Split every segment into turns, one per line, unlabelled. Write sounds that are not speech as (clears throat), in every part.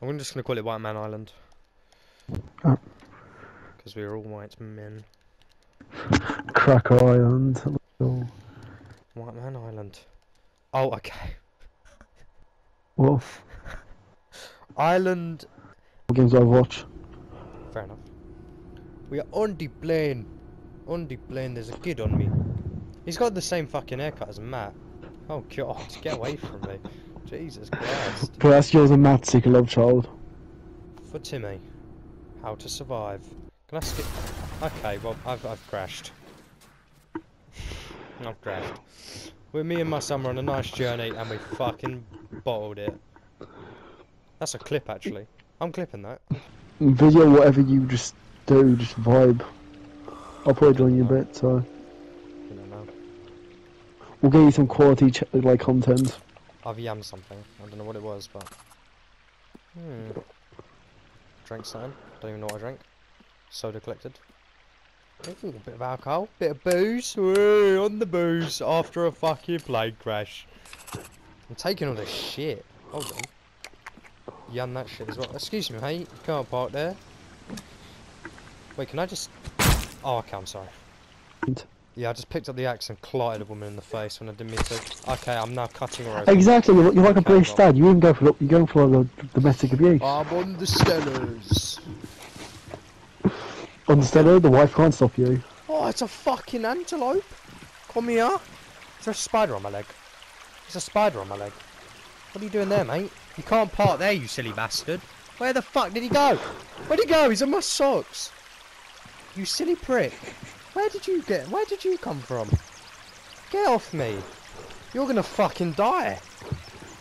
I'm just gonna call it White Man Island.
Oh.
Because we are all white men.
Cracker Island.
White Man Island. Oh, okay.
Well,
Island.
what games I watch?
Fair enough. We are on the plane. On the plane, there's a kid on me. He's got the same fucking haircut as Matt. Oh god, get away from me. Jesus Christ. (laughs)
But that's yours and Matt's secret love child.
For Timmy. How to survive. Can I skip? Okay, well, I've, I've crashed. (laughs) I've crashed. With me and my son were on a nice journey and we fucking bottled it. That's a clip actually. I'm clipping that.
Video, whatever you just do, just vibe. I'll probably join you a bit, so
You don't know.
we'll get you some quality ch- like content.
I've yammed something. I don't know what it was, but. Hmm. Drank something. Don't even know what I drank. Soda collected. Ooh, a bit of alcohol. Bit of booze. On the booze after a fucking plane crash. I'm taking all this shit. Hold on. Yam that shit as well. Excuse me, mate. Can't park there. Wait, can I just. Oh, okay, I'm sorry. Yeah, I just picked up the axe and clotted a woman in the face when I didn't mean to. Okay, I'm now cutting her open.
Exactly, you're, you're like a
Okay,
British dad. You wouldn't go for you're going for the domestic abuse.
I'm on the Stellas.
on The Stella, the wife can't stop you.
Oh, it's a fucking antelope. Come here. Is there a spider on my leg? There's a spider on my leg. What are you doing there, mate? You can't park there, you silly bastard. Where the fuck did he go? Where'd he go? He's in my socks. You silly prick. Where did you get? Where did you come from? Get off me. You're gonna fucking die.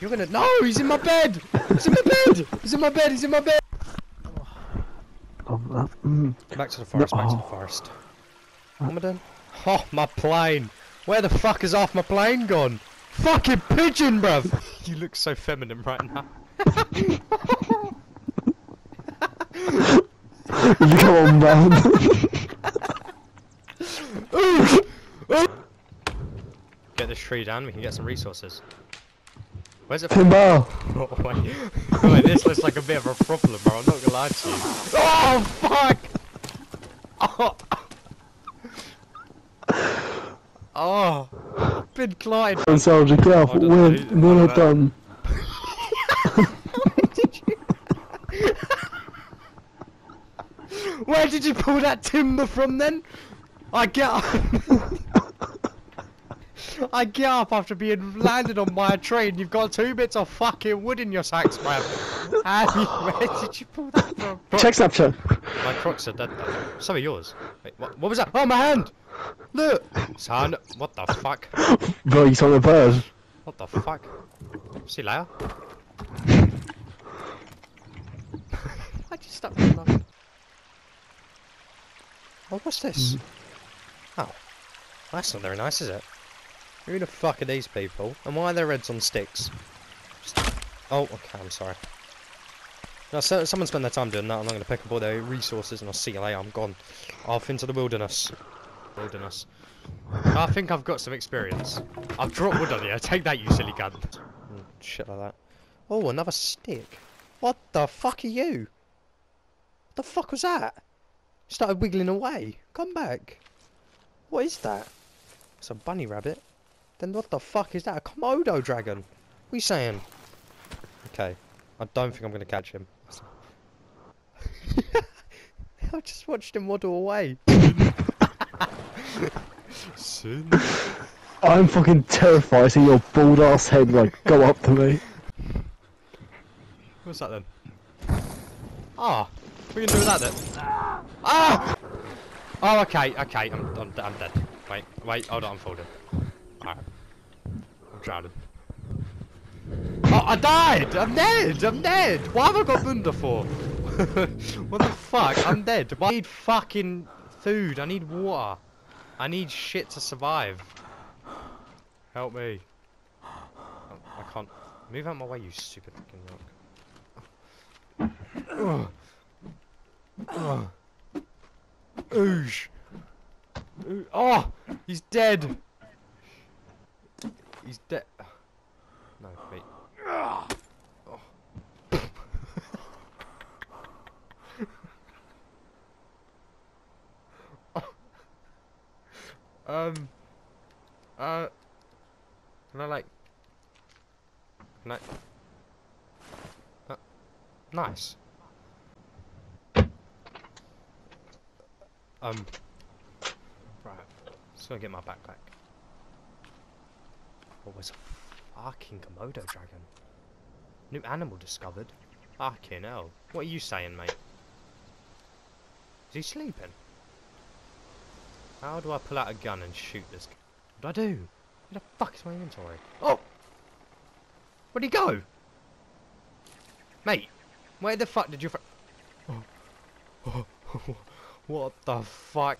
You're gonna. No, he's in my bed. He's in my bed. He's in my bed. He's in my bed.
Oh, uh, mm.
Back to the forest, back to the forest. What am I doing? Oh, my plane! Where the fuck is half my plane gone? Fucking pigeon, bruv! (laughs) you look so feminine right now. (laughs)
you come on, man. (laughs)
Get this tree down, we can get some resources. Where's it?
Timber. (laughs)
Oh, wait. (laughs) wait, this looks like a bit of a problem, bro. I'm not gonna lie to you. Oh, fuck! (laughs) Oh! Oh! Been clotted.
And soldier, get.
I don't
We're, we're not done.
Where did you pull that timber from then? I get. (laughs) I get up after being landed on by a train. You've got two bits of fucking wood in your sacks, man. Abby, (laughs) where did you pull that from?
Check Snapchat.
My crocs are dead though. So are yours. Wait, what, what was that? Oh, my hand! Look! Son, what the fuck? (laughs)
Bro, you saw the bird.
What the fuck? See you later. Why'd you stop me alone? Oh, what's this? Hmm. Oh. That's not very nice, is it? Who the fuck are these people? And why are their heads on sticks? Just... Oh, okay, I'm sorry. No, so, someone spent their time doing that. I'm not going to pick up all their resources and I'll see you later. I'm gone. Off into the wilderness. Wilderness. I think I've got some experience. I've dropped wood on you. Take that, you silly gun. Mm, Shit like that. Oh, another stick. What the fuck are you? What the fuck was that? Started wiggling away. Come back. What is that? It's a bunny rabbit. Then what the fuck is that? A Komodo dragon? What are you saying? Okay. I don't think I'm going to catch him. (laughs) I just watched him waddle away. Sin.
I'm fucking terrified seeing your bald ass head like go up to me.
What's that then? Ah, what are you gonna do with that then? Ah! Oh, okay, okay, I'm, I'm, I'm dead. Wait, wait, hold on, I'm folding. Alright. I'm drowning. Oh, I died! I'm dead! I'm dead! What have I got Bunda for? (laughs) what the fuck? I'm dead. I need fucking food. I need water. I need shit to survive. Help me. I can't. Move out my way, you stupid fucking rock. Oosh. Oh! He's dead! He's dead. No, wait. Oh. (laughs) um. Uh. Can I like? Can I? Uh, nice. Um. Right. So I get my backpack. What was a fucking Komodo dragon? New animal discovered. Fucking hell. What are you saying, mate? Is he sleeping? How do I pull out a gun and shoot this? g- What do I do? Where the fuck is my inventory? Oh! Where'd he go? Mate, where the fuck did you oh. (laughs) What the fuck?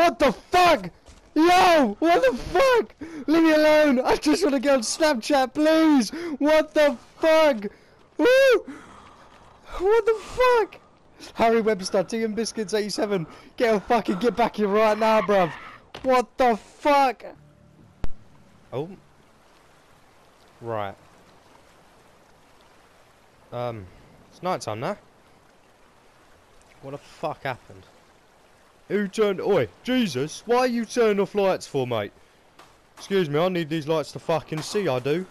What the fuck? Yo! What the fuck? Leave me alone! I just want to go on Snapchat, please! What the fuck? Woo! What the fuck? Harry Webster, and Biscuits 87. Get a fucking get back here right now, bruv. What the fuck? Oh. Right. Um, it's night time now. What the fuck happened? Who turned? Oi, Jesus! Why are you turning off lights for, mate? Excuse me, I need these lights to fucking see. I do.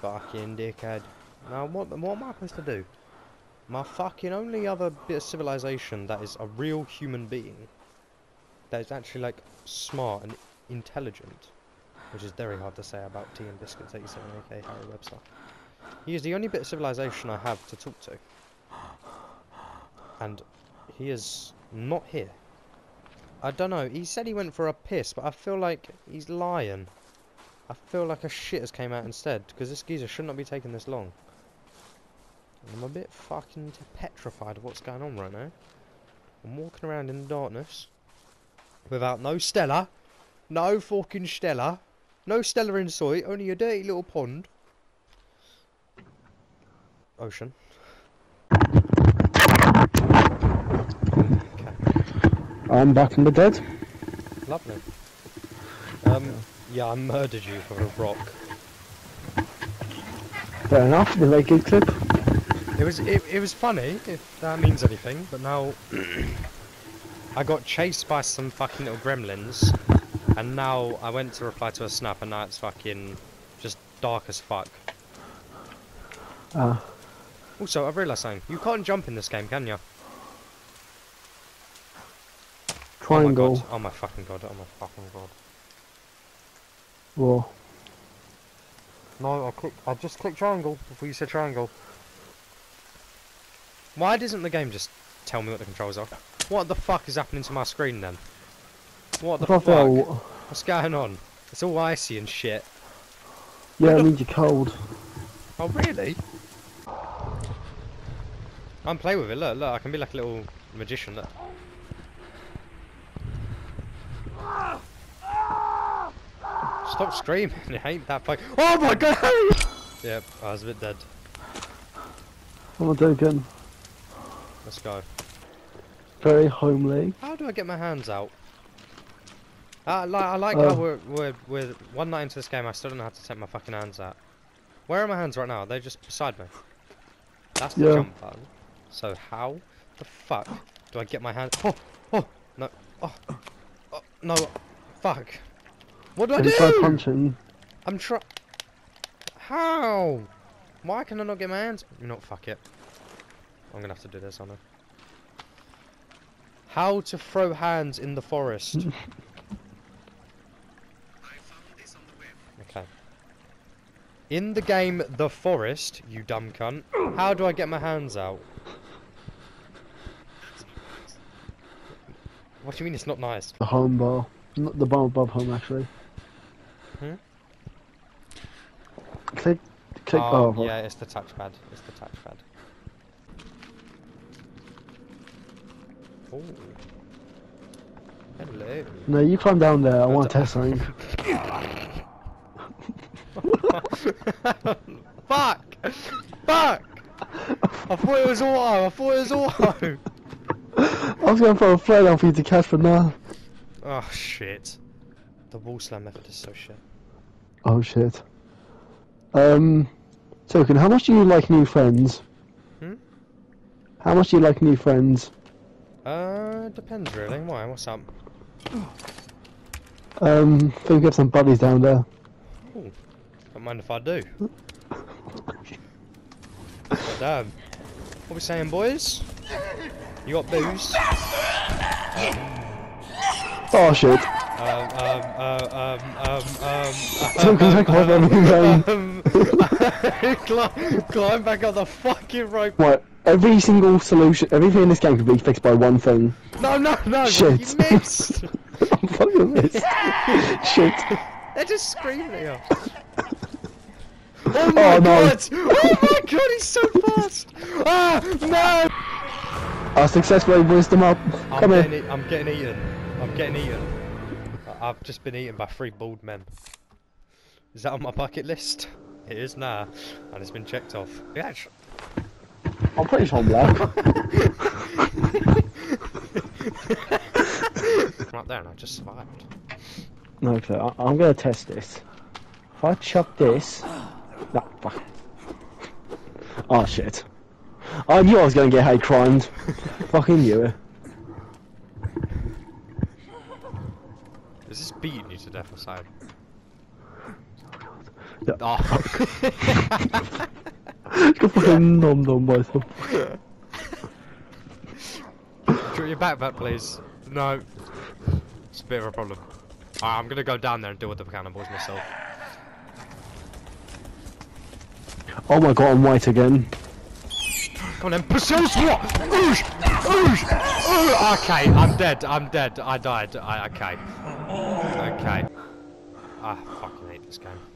Fucking dickhead. Now, what? What am I supposed to do? My fucking only other bit of civilization that is a real human being, that is actually like smart and intelligent, which is very hard to say about Tea and Biscuits 87, aka Harry Webster. He is the only bit of civilization I have to talk to, and he is not here. I don't know. He said he went for a piss, but I feel like he's lying. I feel like a shit has came out instead, because this geezer should not be taking this long. I'm a bit fucking petrified of what's going on right now. I'm walking around in the darkness without no Stella, no fucking Stella, no Stella in sight, only a dirty little pond. Ocean.
I'm back in the dead.
lovely. Um, yeah, I murdered you for a rock.
Fair enough, the very good clip.
It was it, it was funny if that means anything, but now (clears throat) I got chased by some fucking little gremlins, and now I went to reply to a snap, and now it's fucking just dark as fuck.
Ah,
Also, I've realised something. You can't jump in this game, can you?
Triangle.
Oh my god! Oh my fucking god! Oh my fucking god!
Whoa.
No, I click. I just clicked triangle before you said triangle. Why doesn't the game just tell me what the controls are? What the fuck is happening to my screen then? What the fuck?
I
What's going on? It's all icy and shit.
Yeah, it means you're cold.
Oh really? I'm playing with it. Look, look. I can be like a little magician. Look. Stop screaming! (laughs) I hate that fuck. Oh my god! (laughs) Yep, I was a bit dead.
I'm not joking.
Let's go.
Very homely.
How do I get my hands out? I like, I like
Oh.
how we're, we're, we're one night into this game, I still don't know how to take my fucking hands out. Where are my hands right now? They're they just beside me? That's the
Yeah.
jump button. So how the fuck do I get my hands? Oh, oh, no, oh, oh no, fuck. What do I
try
do?
punching.
I'm try. How? Why can I not get my hands? You know, fuck it. I'm gonna have to do this, aren't I? How to throw hands in the forest. (laughs) okay. In the game The Forest, you dumb cunt, how do I get my hands out? What do you mean it's not nice?
The home bar. Not the bar above home, actually.
Hmm?
Click, click bar
oh, yeah, it's the touchpad. It's the touchpad. Oh. Hello.
No, you climb down there. I want to test something. (laughs)
Fuck! Fuck! I thought it was auto. I thought it was auto. (laughs)
I was going for a float down for you to catch, but no.
oh shit. The wall slam method is so shit.
Oh shit. Um, Toucan, how much do you like new friends?
Hmm?
How much do you like new friends?
Uh, depends really. Why? What's up?
Um, I think we have some buddies down there.
Don't mind if I do. God (laughs) damn. What we saying, boys? You got booze?
Oh shit.
Um, um, um, um, um,
Don't go back
um, climb, (laughs) climb back up the fucking rope.
Right, every single solution, everything in this game can be fixed by one thing.
No, no, no,
Shit.
you missed. (laughs)
I'm fucking missed. (laughs) Shit.
They're just screaming at you. Oh my
Oh, no.
god! Oh my god, he's so fast! Ah, no!
I successfully whizzed them up.
I'm
Come
getting,
here.
e- I'm getting eaten. I'm getting eaten. I- I've just been eaten by three bald men. Is that on my bucket list? It is now, and it's been checked off. Yeah,
I'm pretty sure I'm black. (laughs)
right there, and I just survived.
okay, I I'm gonna test this. If I chuck this. No, fuck. Oh shit. I knew I was gonna get hate crimed. (laughs) Fucking knew it.
Is this beating you to death or something?
Yeah.
Oh.
Go (laughs) fucking nom nom myself.
Drop your backpack, please. No. It's a bit of a problem. Alright, I'm gonna go down there and deal with the cannibals myself.
Oh my god, I'm white again.
Come on then, pursue what? Oosh! Oosh! Ooh! Okay, I'm dead, I'm dead, I died, I, okay. Okay. Ah, I fucking hate this game.